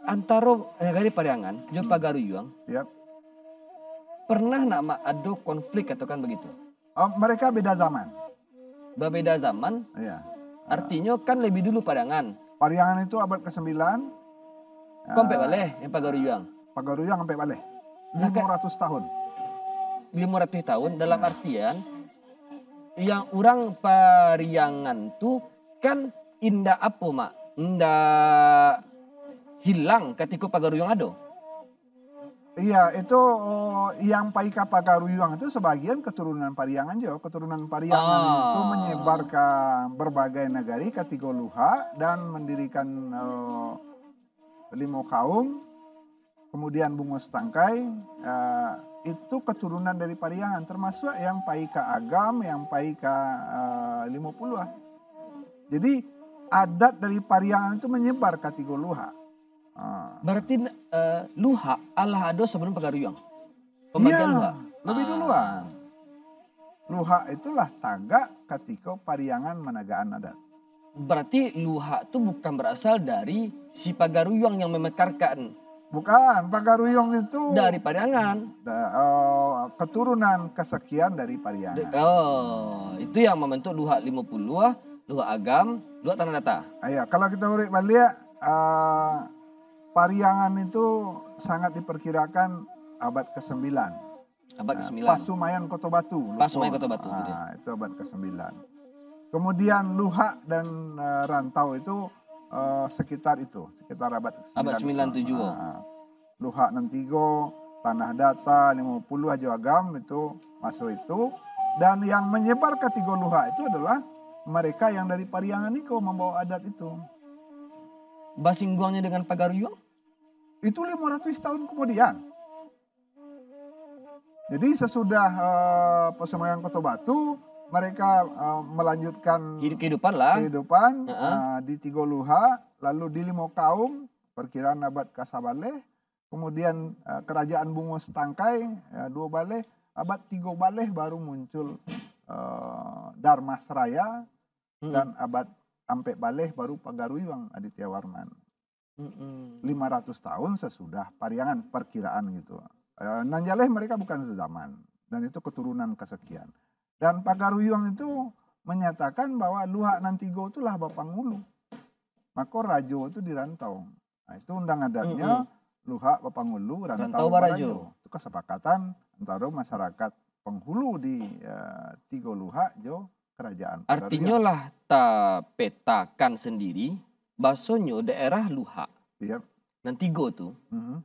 antara negari Pariangan, jo Pagaruyang Yap. pernah nak mak ada konflik atau kan begitu? Oh, mereka beda zaman. Berbeda zaman, Iya. artinya kan lebih dulu Pariangan. Pariangan itu abad ke-9. Kau sampai baleh yang Pagaruyang. Pagaruyang sampai baleh. Nah, kan- 500 tahun. 500 tahun dalam Nah. artian yang orang Pariangan tuh kan indah apa mak? Indah hilang ketika Pagaruyang ada. Iya, itu oh, yang Paika Pagaruyuang itu sebagian keturunan Pariangan juga. Keturunan Pariangan Ah. itu menyebar ke berbagai negari ke Tiga Luha dan mendirikan eh, limo kaum, kemudian bungus tangkai, eh, itu keturunan dari Pariangan, termasuk yang Paika Agam, yang Paika eh, limo puluh. Jadi adat dari Pariangan itu menyebar ke Luha. Ah. Berarti eh, luha Allah ado sebelum Pagaruyung. Pembagian Iya, luha. lebih Ah. duluan. Luha itulah tagak ketika Pariangan menagaan adat. Berarti luha itu bukan berasal dari si Pagaruyung yang memekarkan Bukan, Pagaruyung itu dari Pariangan. da- eh, keturunan kesekian dari Pariangan. Oh, itu yang membentuk luha 50, luha agam, luha tanah data. Ayo, kalau kita urik balik, eh, Pariangan itu sangat diperkirakan abad ke-9. Abad Nah, ke-9. Pasumayan Kota Batu. Pasumayan Kota Batu, itu dia. Ah, itu abad ke-9. Kemudian Luha dan eh, Rantau itu eh, sekitar itu, sekitar abad ke-9. Abad 97. Ah, Luha Nantigo, Tanah Data, 50 Hajo Agam itu masuk itu. Dan yang menyebar ke Tigo Luha itu adalah mereka yang dari Pariangan Niko membawa adat itu. Basingguangnya dengan Pagaruyung? Itu 500 tahun kemudian. Jadi sesudah uh, Pesumayan Kota Batu, mereka eh, melanjutkan Hidup kehidupan lah. kehidupan Heeh. eh, di Tigo Luha, lalu di Limo Kaum, perkiraan abad Kasabale, kemudian eh, Kerajaan Bungus Tangkai, eh, dua baleh, abad Tigo Baleh baru muncul eh, Darmasraya, Mm-mm. dan abad Ampek Baleh baru Pagaruyung Aditya Warman. Mm-mm. 500 tahun sesudah Pariangan perkiraan gitu. Eh, Nanjaleh mereka bukan sezaman dan itu keturunan kesekian. Dan Pagaruyung itu menyatakan bahwa Luhak Nantigo itulah Bapak Ngulu. Maka Rajo itu dirantau. Nah itu undang adatnya Luhak Bapak Ngulu Rantau, Rantau Barajo. Itu kesepakatan antara masyarakat penghulu di eh, Tigo Luhak Jo kerajaan. Artinya lah ta petakan sendiri, basonyo daerah Luha, Iya. Nantigo tuh, Mhm.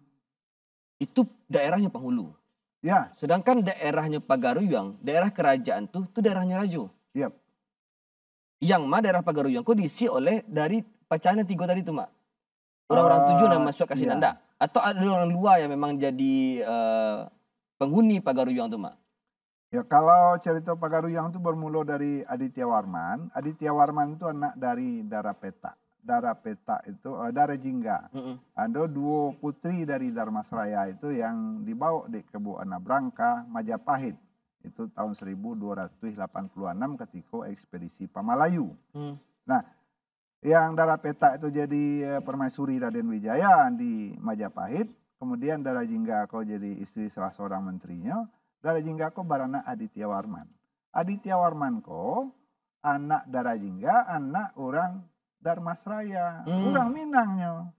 itu daerahnya penghulu. Ya, Sedangkan daerahnya Pagaruyung, daerah kerajaan tuh, itu daerahnya Rajo. Iya. Yang ma daerah Pagaruyung kok diisi oleh dari pacanan tiga tadi tuh mak. Orang-orang Ah, tujuh yang masuk kasih iya. nanda. Atau ada orang luar yang memang jadi eh, penghuni Pagaruyung tuh mak. Ya kalau cerita Pagaruyang itu bermula dari Aditya Warman. Aditya Warman itu anak dari Darapeta. Darapeta itu eh, Dara Jingga. Mm-mm. Ada dua putri dari Darmasraya itu yang dibawa di Kebu Anabrangka, Majapahit. Itu tahun 1286 ketika ekspedisi Pamalayu. Hmm. Yang Darapeta itu jadi eh, permaisuri Raden Wijaya di Majapahit. Kemudian Dara Jingga kau jadi istri salah seorang menterinya. Dara Jingga kau beranak Aditya Warman. Aditya Warman kau anak Dara Jingga, anak orang Darmasraya. Hmm. Orang Minangnya.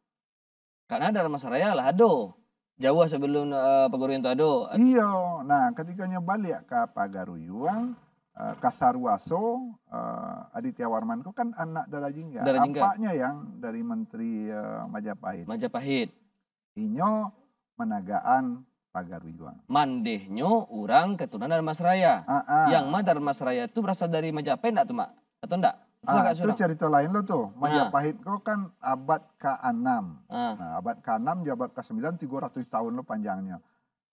Karena dalam Masaraya lah ado. Jauh sebelum uh, Pagaruyung itu ado. Iya. Nah ketika balik ke Pagaruyuang, eh, Kasarwaso, eh, Aditya Warman kau kan anak Dara Jingga. Dara Jingga. Apanya yang dari Menteri eh, Majapahit. Majapahit. Inyo menagaan Pagaruyuang. Mandehnya orang keturunan dari Masraya. Ah, ah. Yang ma dari Masraya itu berasal dari Majapahit enggak tuh mak? Atau enggak? Itu Ah, itu cerita lain lo tuh. Majapahit kau kan abad ke-6. Ah. Nah, abad ke-6 dia abad ke-9 300 tahun lo panjangnya.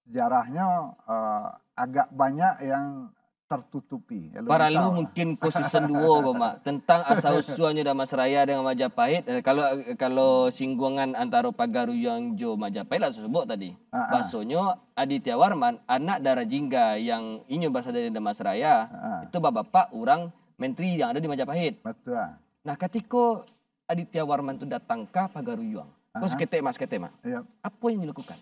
Sejarahnya eh, agak banyak yang tertutupi. Ya, Para lu mungkin ko season 2 kok mak tentang asal usulnya dari Masraya dengan Majapahit. Eh, kalau kalau singgungan antara Pagaruyung Jo Majapahit lah sebut tadi. Ah, ah. Basonya Aditya Warman anak Dara Jingga yang ini berasal dari Damasraya. Ah, Itu bapak orang menteri yang ada di Majapahit. betul. ah. Nah, ketika Aditya Warman itu datang ke Pagaruyung, kok Aha. seketek mas seketek mas, Iya. apa yang dilakukan?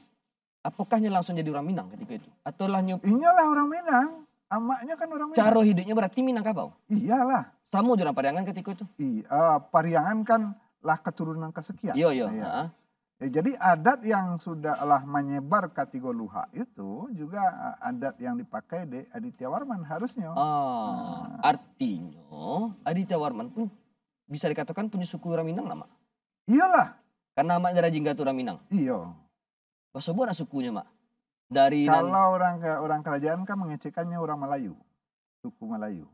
Apakah dia langsung jadi orang Minang ketika itu? Atau lah nyup Inyolah orang Minang. Amaknya kan orang Minang. cara hidupnya berarti Minang kabau? Iyalah. Sama orang Pariangan ketika itu? Iya, Pariangan kan lah keturunan kesekian. Iya, iya. Iya. heeh. Ya, jadi adat yang sudahlah menyebar ke Tigo Luha itu juga eh, adat yang dipakai di Aditya Warman harusnya. Ah, artinya Aditya Warman pun bisa dikatakan punya suku orang Minang nama. Iyalah, Karena nama dari Jingga itu orang Minang. iya. Bahasa buat sukunya mak. Dari Kalau orang ke orang kerajaan kan mengecekannya orang Melayu, suku Melayu.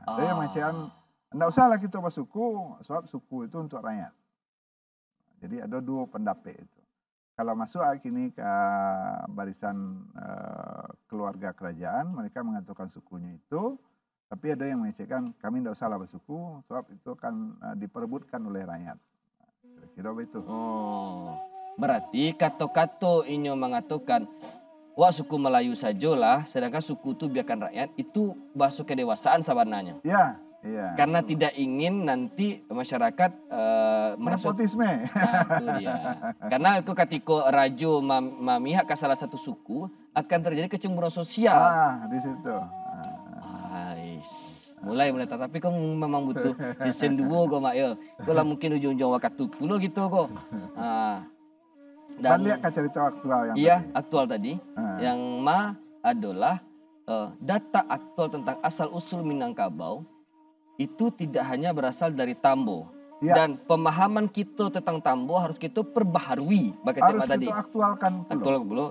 Nah, Ah. mengecekan, enggak usah lah kita bahas suku, sebab suku itu untuk rakyat. Jadi ada dua pendapat itu. Kalau masuk kini ke barisan uh, keluarga kerajaan, mereka mengatakan sukunya itu. Tapi ada yang mengatakan kami tidak usah bersuku, sebab itu akan uh, diperebutkan oleh rakyat. Kira-kira begitu. Oh, berarti kato-kato inyo mengatakan wah suku Melayu sajalah, sedangkan suku itu biarkan rakyat itu masuk kedewasaan sebenarnya. Ya, Iya. Karena tidak ingin nanti masyarakat uh, nepotisme. Nah, itu dia. Karena itu ketika rajo mam, memihak ke salah satu suku akan terjadi kecemburuan sosial. Ah, di situ. Ah. Mulai mulai tapi kau memang butuh season 2 kau mak ya. Kau lah mungkin ujung-ujung waktu pulau gitu kok. Ah. Dan lihat cerita aktual yang Iya, tadi. aktual tadi. Ah. Yang ma adalah uh, data aktual tentang asal usul Minangkabau itu tidak hanya berasal dari Tambo. Ya. Dan pemahaman kita tentang Tambo harus kita perbaharui. Harus kita tadi. aktualkan dulu. Aktual dulu.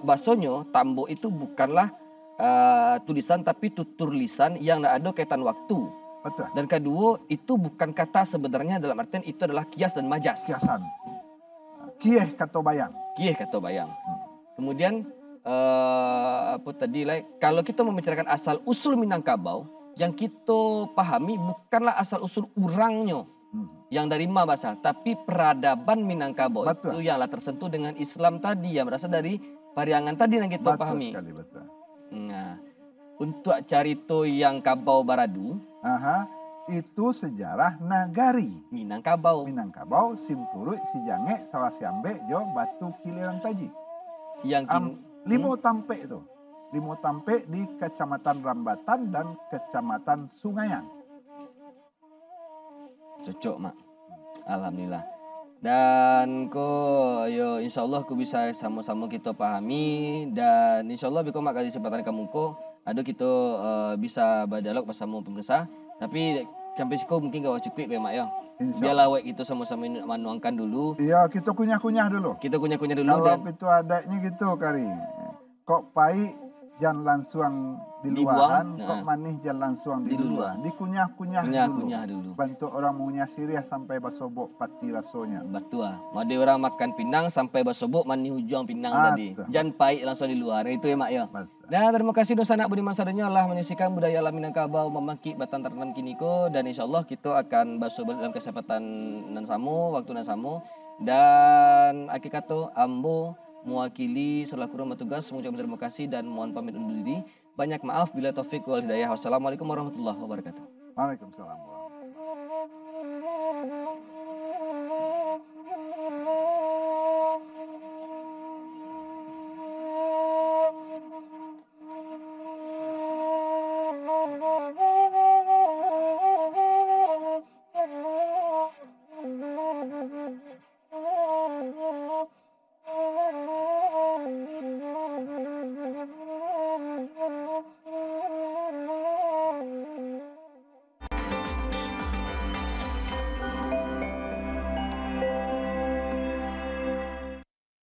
Bahasonyo Tambo itu bukanlah uh, tulisan tapi tutur lisan yang ada kaitan waktu. Betul. Dan kedua itu bukan kata sebenarnya dalam artian itu adalah kias dan majas. Kiasan. Kieh kata bayang. Kieh kata bayang. Hmm. Kemudian uh, apa tadi like, kalau kita membicarakan asal usul Minangkabau yang kita pahami bukanlah asal usul urangnya hmm. yang dari ma bahasa, tapi peradaban Minangkabau betul. itu yang tersentuh dengan Islam tadi yang berasal dari pariangan tadi yang kita betul pahami. Sekali, betul. Nah, untuk carito yang Kabau Baradu, Aha, itu sejarah nagari. Minangkabau. Minangkabau, Simpuruk, Sijange, Sawasiambe, Jo, Batu Kiliran Taji. Yang kin, Am, limo hmm? tampe itu di Motampe di Kecamatan Rambatan dan Kecamatan Sungaian. Cocok, Mak. Alhamdulillah. Dan ko yo insya Allah ku bisa sama-sama kita pahami dan insya Allah biko mak kasih kesempatan kamu ko ada kita uh, bisa berdialog bersama pemirsa tapi sampai siko mungkin gak cukup ya mak ya biar lawek itu sama-sama menuangkan dulu iya kita kunyah-kunyah dulu kita kunyah-kunyah dulu kalau dan... itu adanya gitu kari kok pahit jangan langsung di luaran, kok nah. manis jangan langsung di, di luar. Dikunyah-kunyah dulu. Kunyah dulu. Bantu orang mengunyah sirih sampai basobok pati rasanya. Betul. Mau orang makan pinang sampai basobok mani hujung pinang ah, tadi. Jangan pahit langsung di luar. Itu ya mak ya. Dan terima kasih dosa anak Budi Masarnya Allah menyaksikan budaya alam Minangkabau memaki batan tertanam kiniko dan insya Allah kita akan basuh dalam kesempatan nan samu waktu nan samu dan akikato ambo mewakili selaku rumah tugas mengucapkan terima kasih dan mohon pamit undur diri. Banyak maaf bila taufik wal hidayah. Wassalamualaikum warahmatullahi wabarakatuh. Waalaikumsalam.